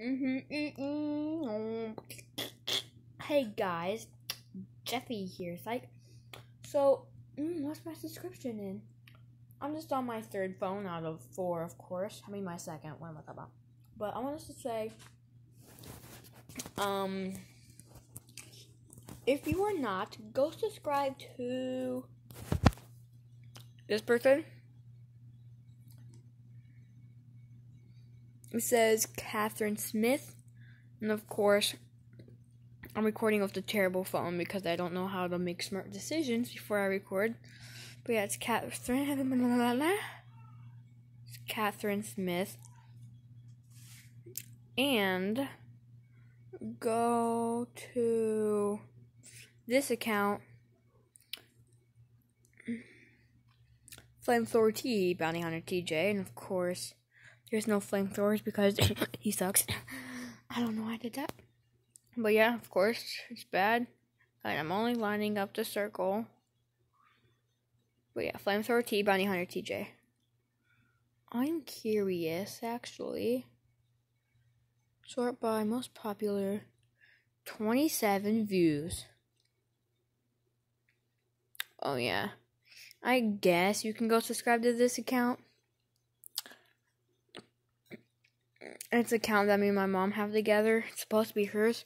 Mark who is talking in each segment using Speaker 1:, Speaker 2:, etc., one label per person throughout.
Speaker 1: Mm-hmm. Hey guys, Jeffy here. It's like, so mm, what's my subscription in? I'm just on my third phone out of four, of course. I mean my second. What am I talking about? But I want us to say, um, if you are not, go subscribe to this person. It says Catherine Smith. And of course, I'm recording with the terrible phone because I don't know how to make smart decisions before I record. But yeah, it's Catherine. It's Catherine Smith. And go to this account. Flamethrower T, Bounty Hunter TJ, and of course, there's no flamethrowers because he sucks. I don't know why I did that. But yeah, of course, it's bad. And I'm only lining up the circle. But yeah, Flamethrower T, Bounty Hunter TJ. I'm curious, actually. Sort by most popular 27 views. Oh, yeah. I guess you can go subscribe to this account. It's an account that me and my mom have together. It's supposed to be hers.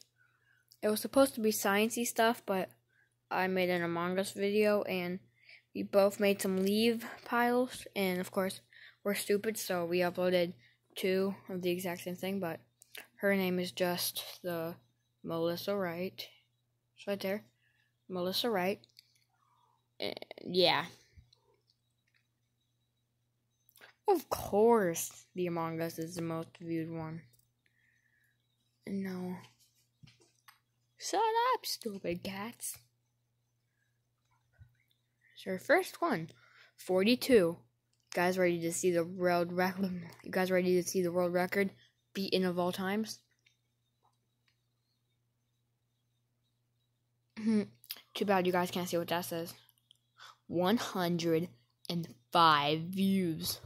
Speaker 1: It was supposed to be sciencey stuff, but I made an Among Us video and we both made some leave piles and of course we're stupid so we uploaded two of the exact same thing but her name is just the Melissa Wright. It's right there. Melissa Wright. And yeah. Of course, the Among Us is the most viewed one. No. Shut up, stupid cats. It's our first one. 42. You guys ready to see the world record? You guys ready to see the world record beaten of all times? Hmm. Too bad you guys can't see what that says. 105 views.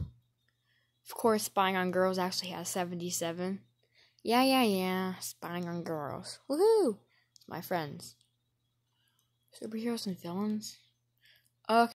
Speaker 1: Of course, Spying on Girls actually has 77. Yeah, yeah, yeah. Spying on Girls. Woohoo! My friends. Superheroes and villains? Okay.